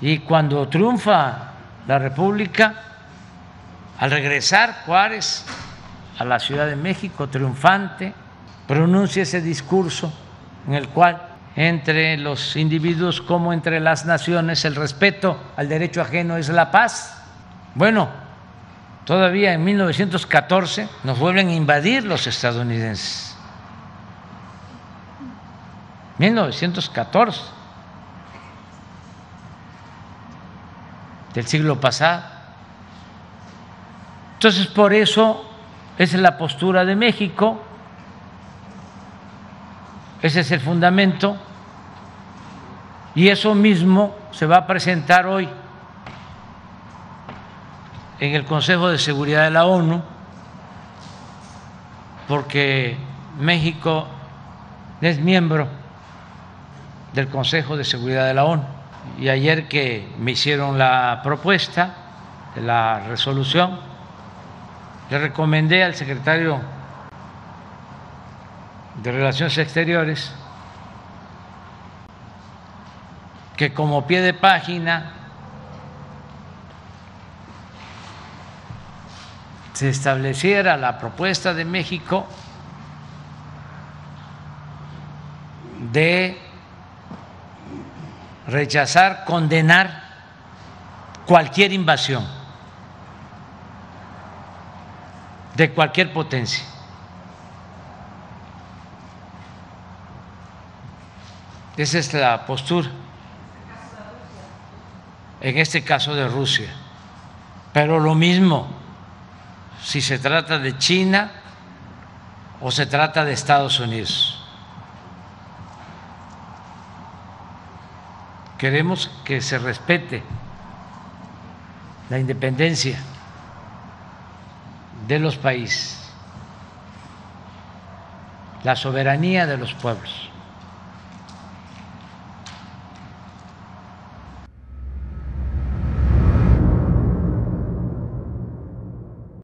Y cuando triunfa la República, al regresar Juárez a la Ciudad de México triunfante, pronuncia ese discurso en el cual entre los individuos como entre las naciones el respeto al derecho ajeno es la paz. Bueno, todavía en 1914 nos vuelven a invadir los estadounidenses. 1914 del siglo pasado. Entonces, por eso esa es la postura de México, ese es el fundamento, y eso mismo se va a presentar hoy en el Consejo de Seguridad de la ONU, porque México es miembro del Consejo de Seguridad de la ONU. Y ayer que me hicieron la propuesta de la resolución, le recomendé al secretario de Relaciones Exteriores que como pie de página se estableciera la propuesta de México de rechazar, condenar cualquier invasión de cualquier potencia. Esa es la postura, en este caso de Rusia. Pero lo mismo si se trata de China o se trata de Estados Unidos. Queremos que se respete la independencia de los países, la soberanía de los pueblos.